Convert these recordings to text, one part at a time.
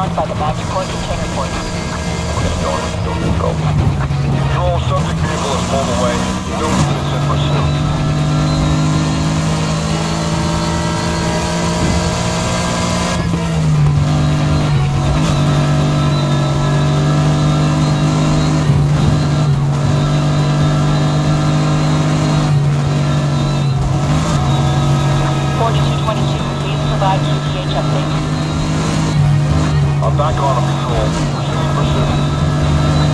Northbound by the container. We're gonna go on field control. Control, subject vehicle is pulled away. Units in pursuit. Please provide QTH update. I'm back on a patrol. Resuming pursuit.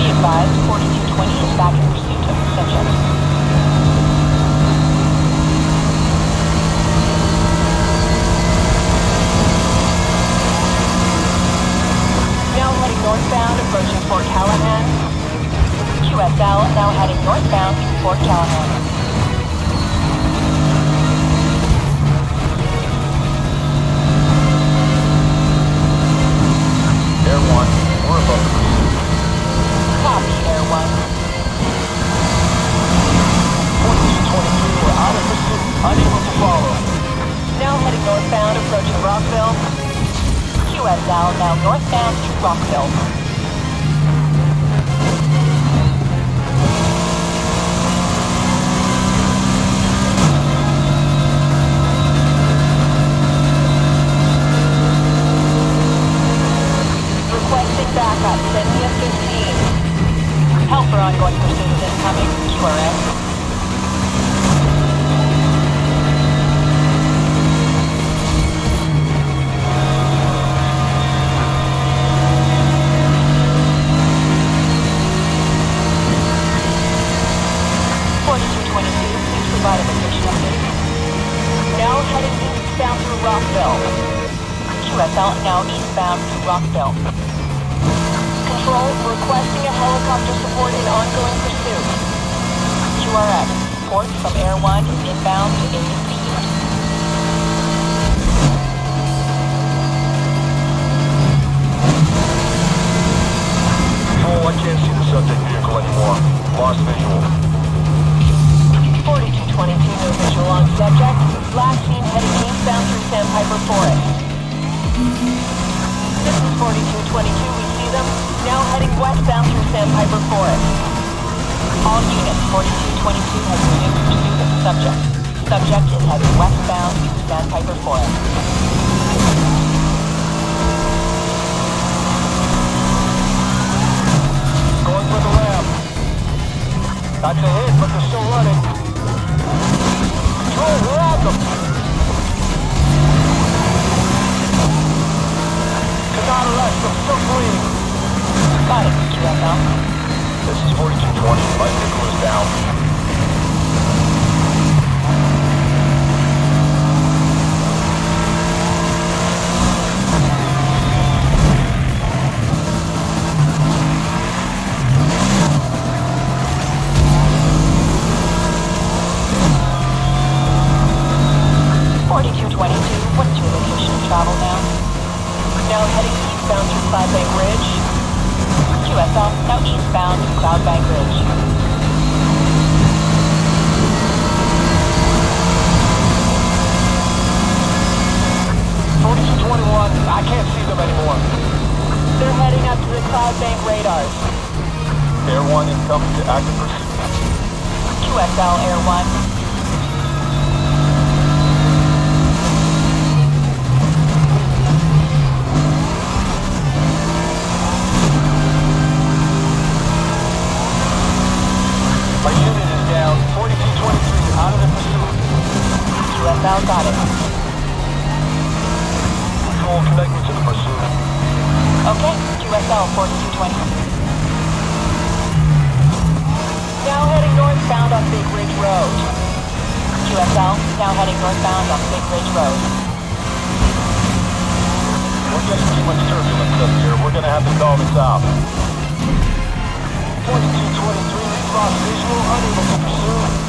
Be advised, forty-two twenty is back in pursuit of the subject. Now heading northbound, approaching Fort Callahan. QSL now heading northbound to Fort Callahan. 1, we're above the pursuit. Copy, Air One. 4223, we're out of pursuit. Unable to follow. Now heading northbound, approaching Rockville. QSL now northbound to Rockville. Ongoing pursuit is incoming, QRS. Now heading eastbound through Rockville. QSL now eastbound to Rockville. Control, requesting a helicopter support in ongoing pursuit. QRS, report from Air 1 is inbound to in. Control, I can't see the subject vehicle anymore. Lost visual. Sandpiper Forest. All units, 4222 has resumed pursuit of the subject. Subject is heading westbound through Sandpiper Forest. Going for the ramp. That's a hit, but they're still running. Control, we're on them. Cannot arrest them, still fleeing. Got it, QSL. This is 4220. My vehicle is down. Forty-two twenty-two, what's your location of travel now? Now heading eastbound through Cloud Bank Ridge. QSL, now eastbound to Cloud Bank Ridge. I can't see them anymore. They're heading up to the Cloud Bank radars. Air 1 incoming to active pursuit. QSL Air 1. Heading northbound on Big Ridge Road. We're getting too much turbulence up here. We're gonna have to call this out. 4223, we've lost visual, unable to pursue.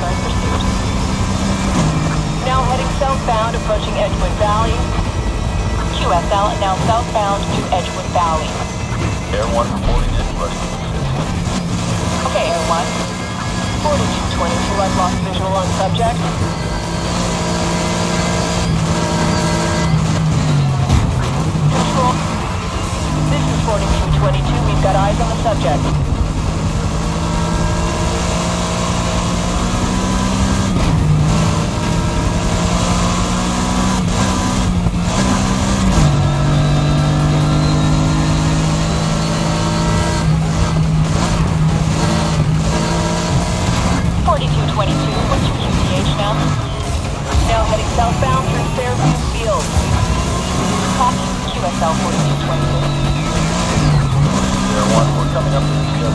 current pursuit. Now heading southbound, approaching Edgewood Valley. QSL now southbound to Edgewood Valley. Air 1 reporting inquest. Okay, Air 1. 4222, I've lost visual on subject.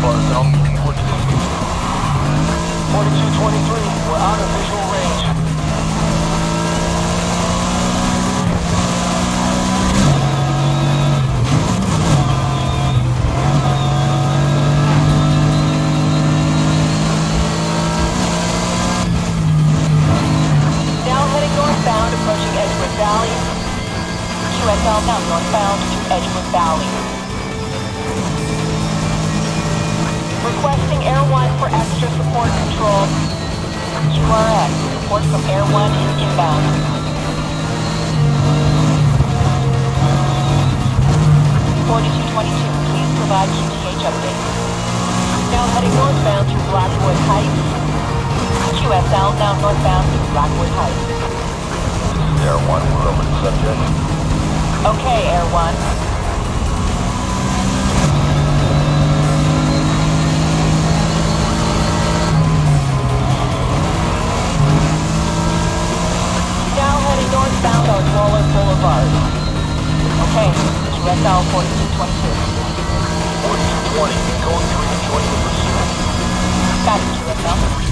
To the CFR zone. What do you need? 4223, for extra support control. QRS, support from Air 1 is inbound. Forty-two twenty-two, please provide QTH update. Now heading northbound through Blackwood Heights. QSL now northbound to Blackwood Heights. This is Air 1, we're over the subject. Okay, Air 1. Got it, QSL.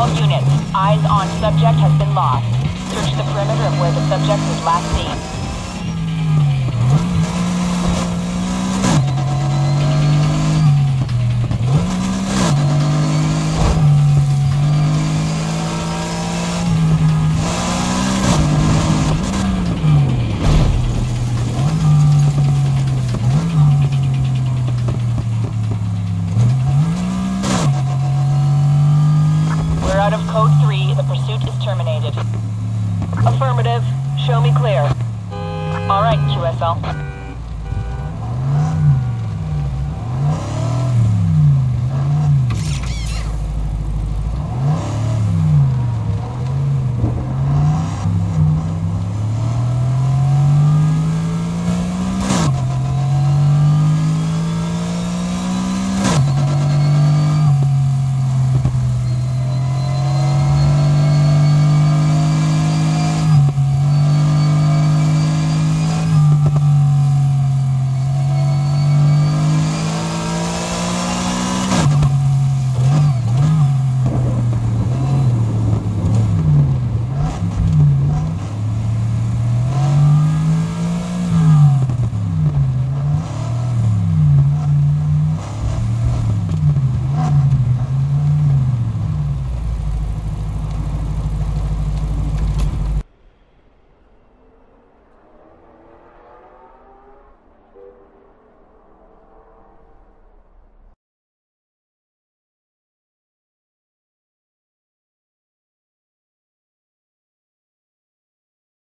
All units, eyes on subject has been lost. Search the perimeter of where the subject was last seen.